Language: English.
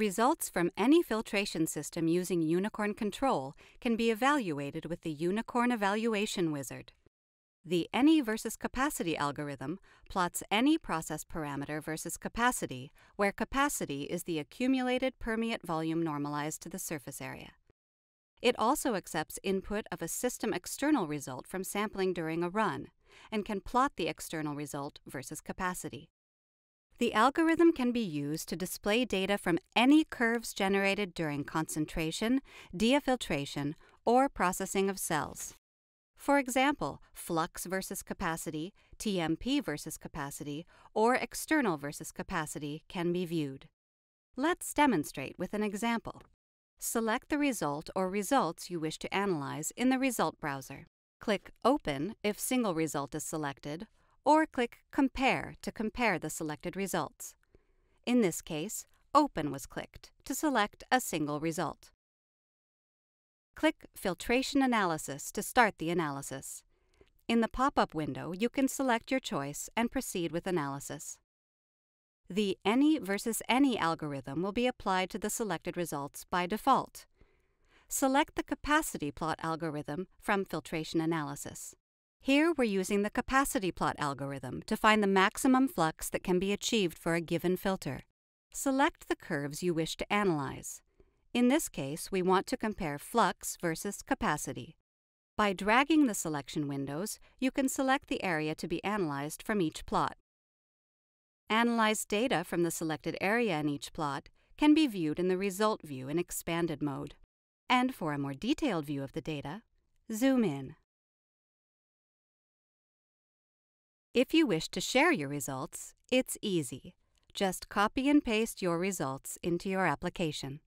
Results from any filtration system using Unicorn Control can be evaluated with the Unicorn Evaluation Wizard. The any versus capacity algorithm plots any process parameter versus capacity, where capacity is the accumulated permeate volume normalized to the surface area. It also accepts input of a system external result from sampling during a run and can plot the external result versus capacity. The algorithm can be used to display data from any curves generated during concentration, diafiltration, or processing of cells. For example, flux versus capacity, TMP versus capacity, or external versus capacity can be viewed. Let's demonstrate with an example. Select the result or results you wish to analyze in the Result browser. Click Open if single result is selected, or click Compare to compare the selected results. In this case, Open was clicked to select a single result. Click Filtration Analysis to start the analysis. In the pop-up window, you can select your choice and proceed with analysis. The any versus any algorithm will be applied to the selected results by default. Select the capacity plot algorithm from filtration analysis. Here we're using the capacity plot algorithm to find the maximum flux that can be achieved for a given filter. Select the curves you wish to analyze. In this case, we want to compare flux versus capacity. By dragging the selection windows, you can select the area to be analyzed from each plot. Analyzed data from the selected area in each plot can be viewed in the Result view in expanded mode. And for a more detailed view of the data, zoom in. If you wish to share your results, it's easy. Just copy and paste your results into your application.